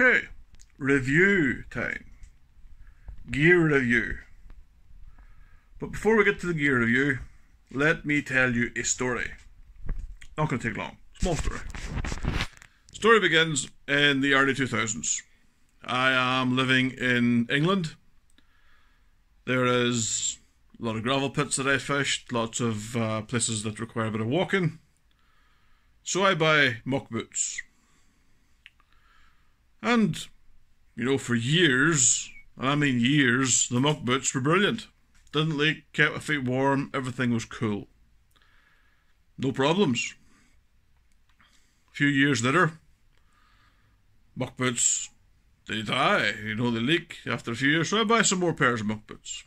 Okay, review time. Gear review. But before we get to the gear review, let me tell you a story. Not going to take long. Small story. Story begins in the early 2000s. I am living in England. There is a lot of gravel pits that I fished, lots of uh, places that require a bit of walking. So I buy muck boots. And, you know, for years, and I mean years, the muck boots were brilliant. Didn't leak, kept my feet warm, everything was cool. No problems. A few years later, muck boots, they die, you know, they leak after a few years, so I buy some more pairs of muck boots.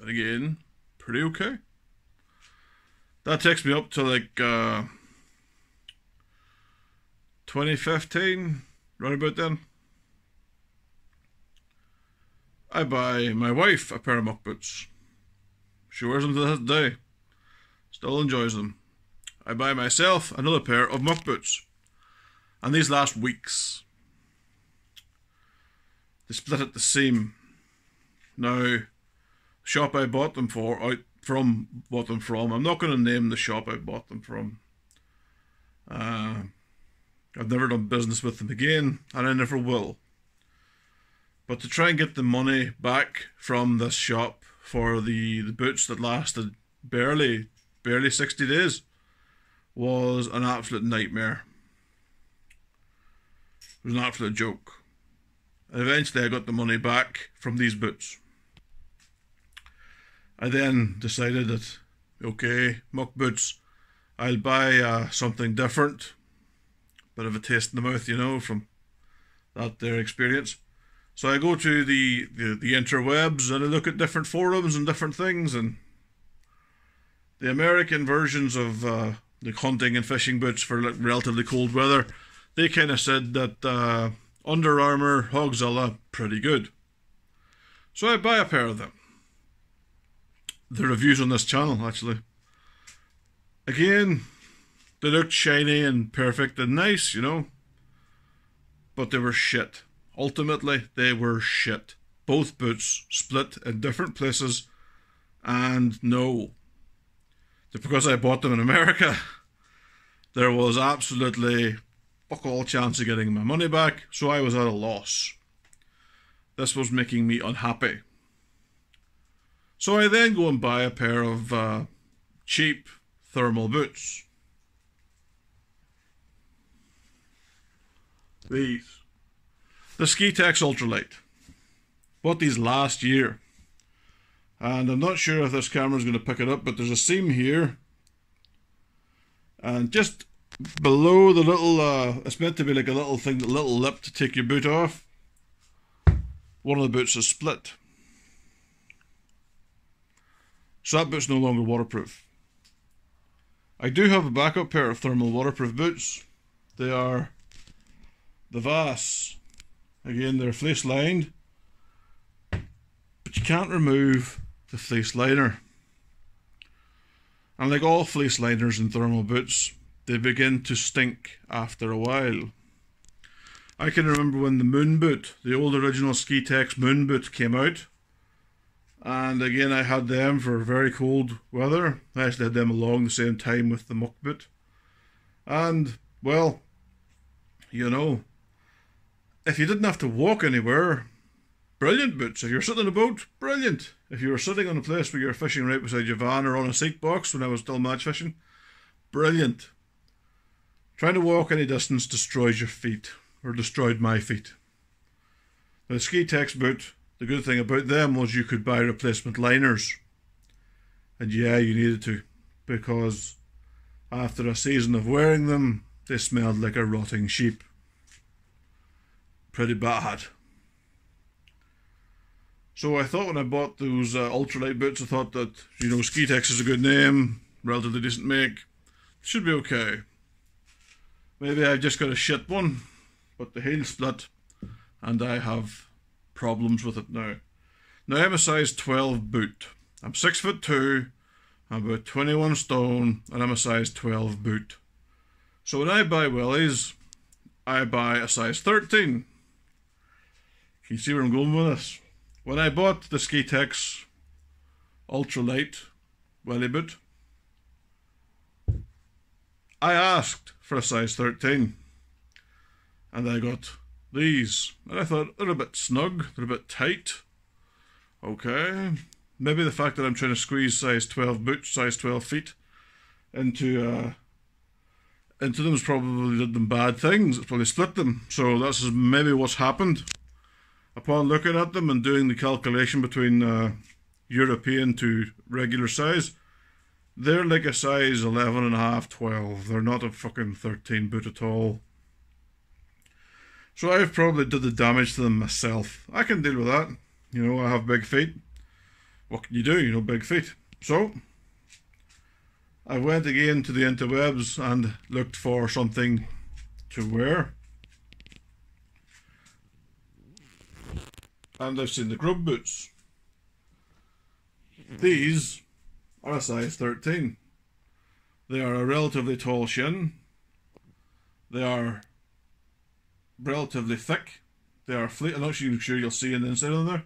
And again, pretty okay. That takes me up to like uh, 2015, right about then. I buy my wife a pair of muck boots. She wears them to this day. Still enjoys them. I buy myself another pair of muck boots. And these last weeks. They split at the seam. Now, shop I bought them for, out from bought them from. I'm not going to name the shop I bought them from. I've never done business with them again, and I never will. But to try and get the money back from this shop for the, the boots that lasted barely barely 60 days was an absolute nightmare. It was an absolute joke. And eventually I got the money back from these boots. I then decided that, okay, muck boots, I'll buy uh, something different. Bit of a taste in the mouth, you know, from that their experience. So I go to the, the, the interwebs and I look at different forums and different things and the American versions of uh, the hunting and fishing boots for like relatively cold weather, they kind of said that uh, Under Armour, Hogzilla, pretty good. So I buy a pair of them. The reviews on this channel, actually. Again, they looked shiny and perfect and nice, you know. But they were shit. Ultimately, they were shit. Both boots split in different places, and no. Because I bought them in America, there was absolutely fuck all chance of getting my money back, so I was at a loss. This was making me unhappy. So I then go and buy a pair of uh, cheap thermal boots. These the Skee-Tex Ultralight. Bought these last year. And I'm not sure if this camera is going to pick it up, but there's a seam here. And just below the little, uh, it's meant to be like a little thing, a little lip to take your boot off. One of the boots is split. So that boot's no longer waterproof. I do have a backup pair of thermal waterproof boots. They are the Vass Again, they're fleece lined, but you can't remove the fleece liner. And like all fleece liners and thermal boots, they begin to stink after a while. I can remember when the moon boot, the old original Skee-Tex moon boot came out. And again, I had them for very cold weather. I actually had them along the same time with the muck boot. And, well, you know, if you didn't have to walk anywhere, brilliant boots. If you're sitting in a boat, brilliant. If you were sitting on a place where you're fishing right beside your van or on a seat box when I was still match fishing, brilliant. Trying to walk any distance destroys your feet, or destroyed my feet. The Skee-Tex boot, the good thing about them was you could buy replacement liners. And yeah, you needed to, because after a season of wearing them, they smelled like a rotting sheep pretty bad. So I thought when I bought those uh, ultralight boots, I thought that, you know, Skee-Tex is a good name, relatively decent make. Should be okay. Maybe I've just got a shit one, but the heel split, and I have problems with it now. Now I'm a size 12 boot. I'm 6 foot 2, I'm about 21 stone, and I'm a size 12 boot. So when I buy wellies, I buy a size 13 Can you see where I'm going with this? When I bought the Skee-Tex ultralight welly boot, I asked for a size 13 and I got these. And I thought they're a bit snug, they're a bit tight. Okay. Maybe the fact that I'm trying to squeeze size 12 boots, size 12 feet into uh, into them has probably did them bad things. It's probably split them. So that's maybe what's happened. Upon looking at them and doing the calculation between uh, European to regular size, they're like a size 11 and a half, 12. They're not a fucking 13 boot at all. So I've probably did the damage to them myself. I can deal with that. You know, I have big feet. What can you do? You know, big feet. So I went again to the interwebs and looked for something to wear. And I've seen the grub boots. These are a size 13. They are a relatively tall shin. They are relatively thick. They are fleet. I'm not sure you'll see in the inside of there.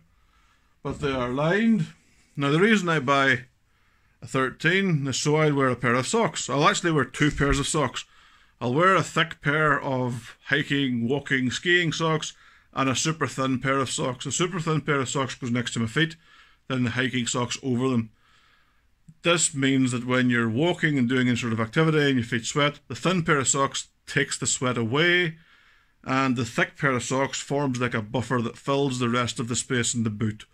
But they are lined. Now the reason I buy a 13, is so I'll wear a pair of socks. I'll actually wear two pairs of socks. I'll wear a thick pair of hiking, walking, skiing socks and a super thin pair of socks. A super thin pair of socks goes next to my feet, then the hiking socks over them. This means that when you're walking and doing any sort of activity and your feet sweat, the thin pair of socks takes the sweat away, and the thick pair of socks forms like a buffer that fills the rest of the space in the boot.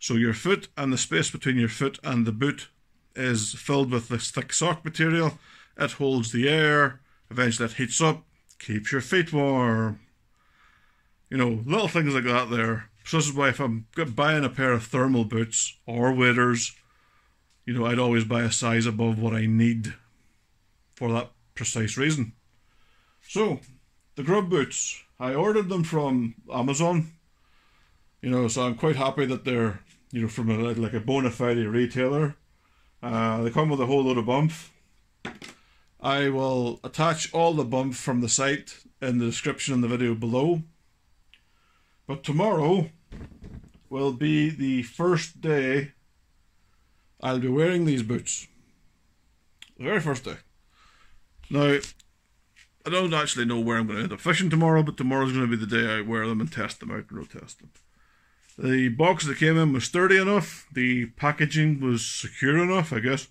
So your foot and the space between your foot and the boot is filled with this thick sock material. It holds the air. Eventually, it heats up, keeps your feet warm. You know, little things like that there. So this is why if I'm buying a pair of thermal boots or waders, you know, I'd always buy a size above what I need for that precise reason. So, the grub boots, I ordered them from Amazon. You know, so I'm quite happy that they're, you know, from a, like a bona fide retailer. Uh, they come with a whole load of bump. I will attach all the bump from the site in the description in the video below. But tomorrow will be the first day I'll be wearing these boots. The very first day. Now, I don't actually know where I'm going to end up fishing tomorrow, but tomorrow's going to be the day I wear them and test them out and road test them. The box that came in was sturdy enough. The packaging was secure enough, I guess.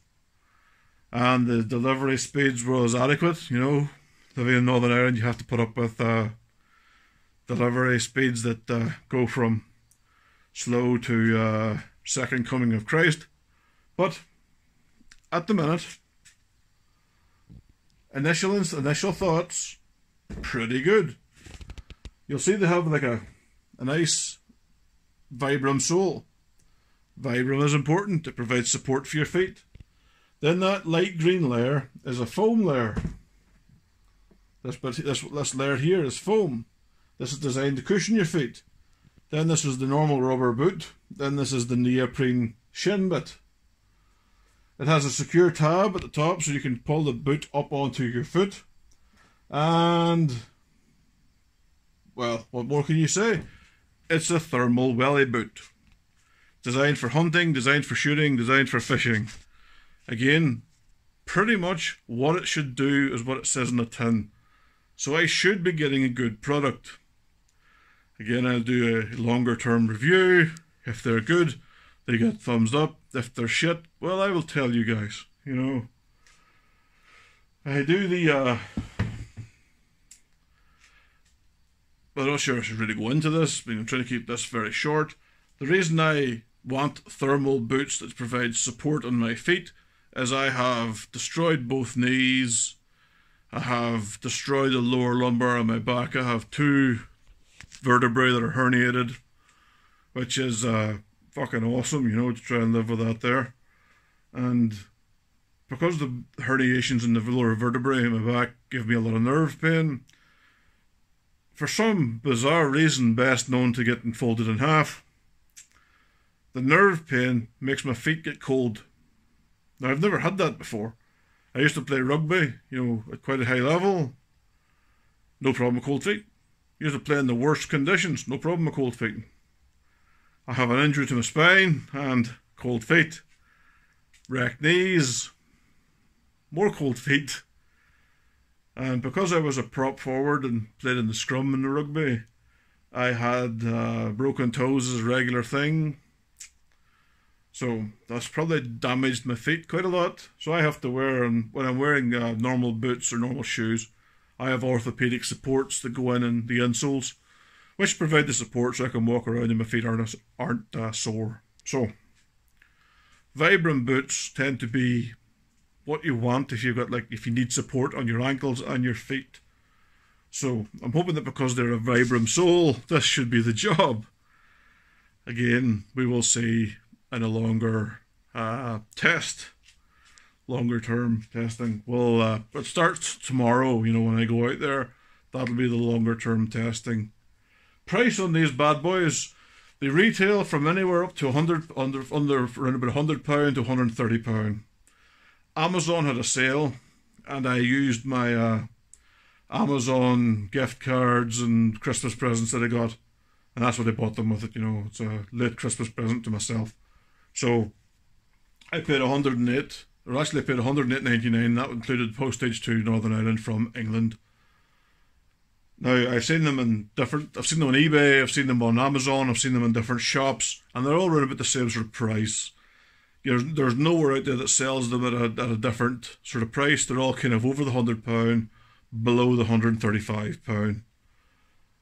And the delivery speeds was adequate. You know, living in Northern Ireland, you have to put up with uh, delivery speeds that uh, go from slow to uh, second coming of Christ. But at the minute, initial initial thoughts, pretty good. You'll see they have like a a nice Vibram sole. Vibram is important. It provides support for your feet. Then that light green layer is a foam layer. This, this, this layer here is foam. This is designed to cushion your feet. Then this is the normal rubber boot. Then this is the neoprene shin bit. It has a secure tab at the top so you can pull the boot up onto your foot. And, well, what more can you say? It's a thermal welly boot. Designed for hunting, designed for shooting, designed for fishing. Again, pretty much what it should do is what it says on the tin. So I should be getting a good product. Again, I'll do a longer term review. If they're good, they get thumbs up. If they're shit, well, I will tell you guys, you know. I do the uh, I'm not sure I should really go into this, I'm trying to keep this very short. The reason I want thermal boots that provide support on my feet is I have destroyed both knees. I have destroyed the lower lumbar on my back. I have two vertebrae that are herniated, which is uh, fucking awesome, you know, to try and live with that there. And because the herniations in the lower vertebrae in my back give me a lot of nerve pain, for some bizarre reason best known to getting folded in half, the nerve pain makes my feet get cold. Now, I've never had that before. I used to play rugby, you know, at quite a high level. No problem with cold feet. Used to play in the worst conditions, no problem with cold feet. I have an injury to my spine and cold feet. Wrecked knees, more cold feet. And because I was a prop forward and played in the scrum in the rugby, I had uh, broken toes as a regular thing. So that's probably damaged my feet quite a lot. So I have to wear, when I'm wearing uh, normal boots or normal shoes, I have orthopedic supports that go in in the insoles, which provide the support so I can walk around and my feet aren't, aren't uh, sore. So, Vibram boots tend to be what you want if you've got like if you need support on your ankles and your feet. So I'm hoping that because they're a Vibram sole, this should be the job. Again, we will see in a longer uh, test, longer term testing. Well, uh, it starts tomorrow. You know, when I go out there, that'll be the longer term testing. Price on these bad boys. They retail from anywhere up to 100 under under around about 100 pound to 130 pound. Amazon had a sale, and I used my uh, Amazon gift cards and Christmas presents that I got, and that's what I bought them with it. You know, it's a late Christmas present to myself. So I paid 108, or actually paid 108.99. That included postage to Northern Ireland from England. Now I've seen them in different. I've seen them on eBay. I've seen them on Amazon. I've seen them in different shops, and they're all around about the same sort of price. There's there's nowhere out there that sells them at a at a different sort of price. They're all kind of over the hundred pound, below the hundred and thirty five pound.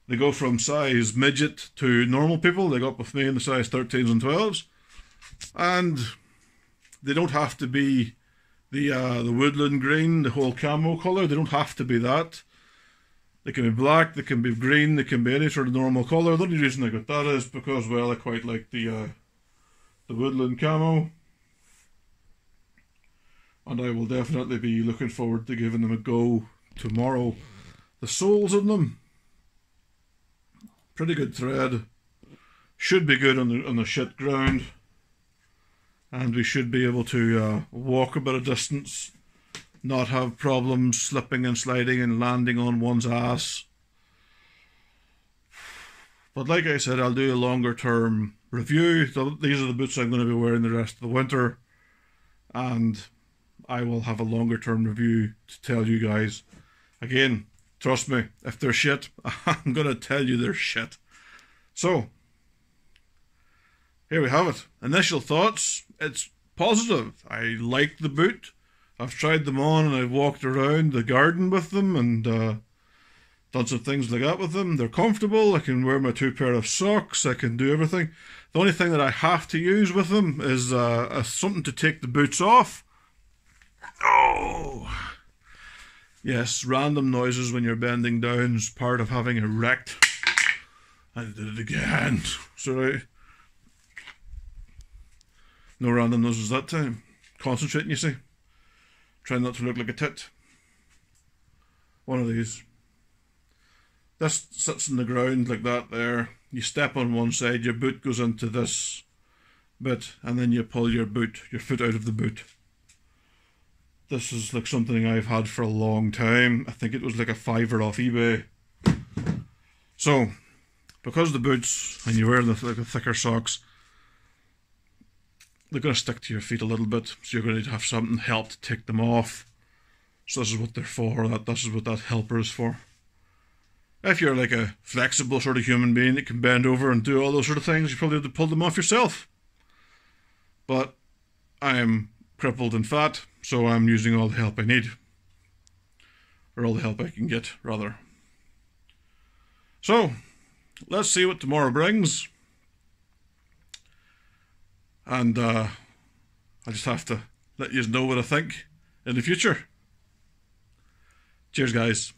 They go from size midget to normal people. They got with me in the size thirteens and twelves, and they don't have to be the uh, the woodland green, the whole camo color. They don't have to be that. They can be black, they can be green, they can be any sort of normal colour. The only reason I got that is because, well, I quite like the uh, the woodland camo. And I will definitely be looking forward to giving them a go tomorrow. The soles on them, pretty good thread. Should be good on the on the shit ground. And we should be able to uh, walk a bit of distance not have problems slipping and sliding and landing on one's ass. But like I said, I'll do a longer term review. These are the boots I'm going to be wearing the rest of the winter. And I will have a longer term review to tell you guys. Again, trust me, if they're shit, I'm going to tell you they're shit. So, here we have it. Initial thoughts. It's positive. I like the boot. I've tried them on and I've walked around the garden with them and uh, done some things like that with them. They're comfortable. I can wear my two pair of socks. I can do everything. The only thing that I have to use with them is uh, something to take the boots off. Oh! Yes, random noises when you're bending down is part of having a wrecked. I did it again. Sorry. No random noises that time. Concentrating, you see. Try not to look like a tit. One of these. This sits in the ground like that there. You step on one side, your boot goes into this bit, and then you pull your boot, your foot out of the boot. This is like something I've had for a long time. I think it was like a fiver off eBay. So, because the boots, and you wear the, like the thicker socks, they're going to stick to your feet a little bit, so you're going to need to have something help to take them off. So this is what they're for. That this is what that helper is for. If you're like a flexible sort of human being that can bend over and do all those sort of things, you probably have to pull them off yourself. But I'm crippled and fat, so I'm using all the help I need. Or all the help I can get, rather. So, let's see what tomorrow brings and uh, I just have to let you know what I think in the future. Cheers, guys.